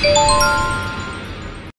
Música